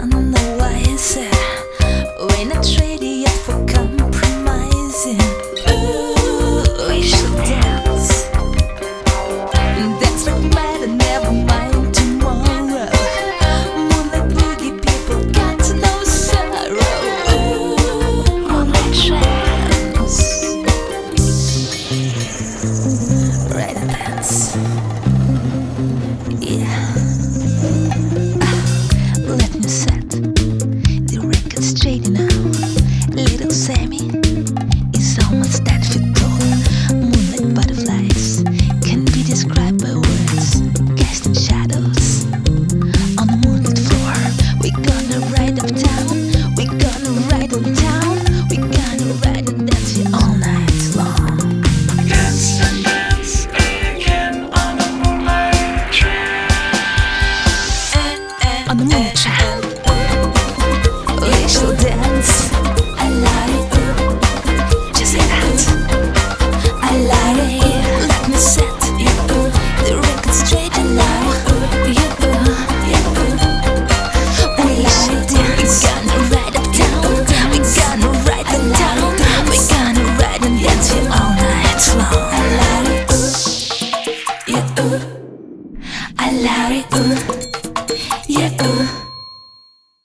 and the wiser when I treat Little Sammy is almost 10 feet tall. Moonlight butterflies can be described by words, casting shadows. On the moonlit floor, we gonna ride uptown, we gonna ride uptown, we gonna ride and dance here all night long. Dance and dance again on the moonlight tram. Eh, eh, on the moonlight eh, tram. Sorry.